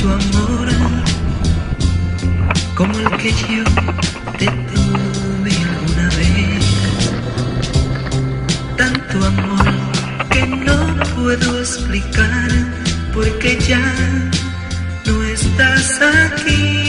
mucho amor como el que yo te tuve alguna vez. Tanto amor que no puedo explicar porque ya no estás aquí.